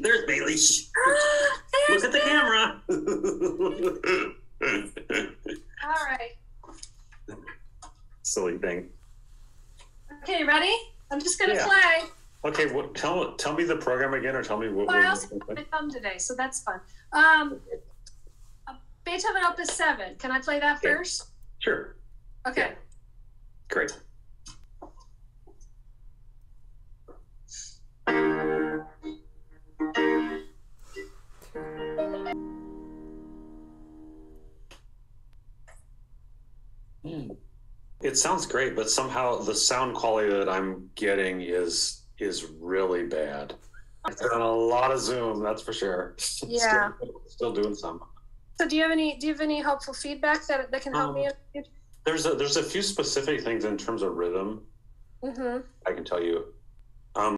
There's Bailey. There's Look at the camera. All right. Silly thing. Okay, ready? I'm just gonna Yeah. play. Okay, what? Tell tell me the program again, or tell me what. Well, I we're also have my thumb today, so that's fun. Um, uh, Beethoven Opus Seven. Can I play that Okay. first? Sure. Okay. Great. It sounds great, but somehow the sound quality that I'm getting is is really bad. I've done a lot of Zoom, that's for sure. Yeah. Still, still doing some. So, do you have any do you have any helpful feedback that that can help me? There's a there's a few specific things in terms of rhythm Mm-hmm. I can tell you.